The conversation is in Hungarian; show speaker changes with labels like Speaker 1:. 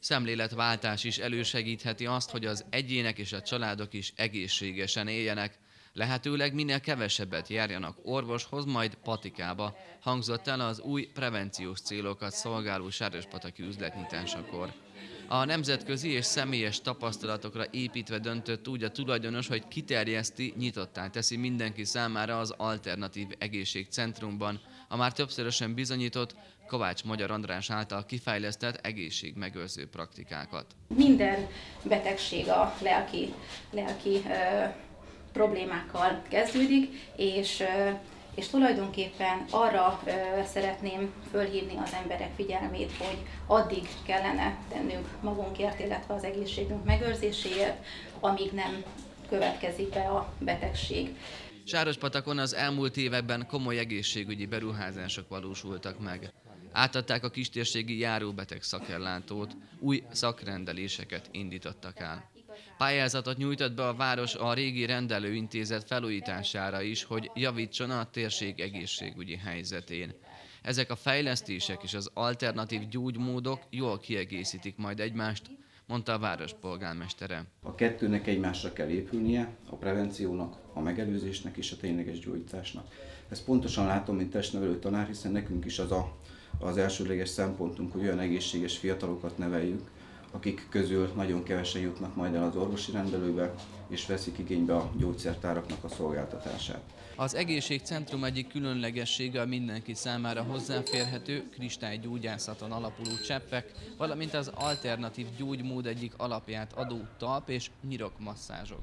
Speaker 1: Szemléletváltás is elősegítheti azt, hogy az egyének és a családok is egészségesen éljenek, lehetőleg minél kevesebbet járjanak orvoshoz, majd patikába, hangzott el az új prevenciós célokat szolgáló Sárospataki üzletnyitásakor. A nemzetközi és személyes tapasztalatokra építve döntött úgy a tulajdonos, hogy kiterjeszti, nyitottá teszi mindenki számára az Alternatív Egészségcentrumban a már többszörösen bizonyított Kovács Magyar András által kifejlesztett egészségmegőrző praktikákat.
Speaker 2: Minden betegség a lelki, lelki ö, problémákkal kezdődik, és ö, és tulajdonképpen arra szeretném fölhívni az emberek figyelmét, hogy addig kellene tennünk magunkért, illetve az egészségünk megőrzéséért, amíg nem következik be a betegség.
Speaker 1: Sárospatakon az elmúlt években komoly egészségügyi beruházások valósultak meg. Átadták a kistérségi járóbeteg szakellátót, új szakrendeléseket indítottak el. Pályázatot nyújtott be a város a régi rendelőintézet felújítására is, hogy javítson a térség egészségügyi helyzetén. Ezek a fejlesztések és az alternatív gyógymódok jól kiegészítik majd egymást, mondta a város polgármestere.
Speaker 3: A kettőnek egymásra kell épülnie, a prevenciónak, a megelőzésnek és a tényleges gyógyításnak. Ezt pontosan látom, mint testnevelő tanár, hiszen nekünk is az a, az elsődleges szempontunk, hogy olyan egészséges fiatalokat neveljük, akik közül nagyon kevesen jutnak majd el az orvosi rendelőbe, és veszik igénybe a gyógyszertáraknak a szolgáltatását.
Speaker 1: Az egészségcentrum egyik különlegessége a mindenki számára hozzáférhető kristálygyógyászaton alapuló cseppek, valamint az alternatív gyógymód egyik alapját adó talp és nyirokmasszázsok.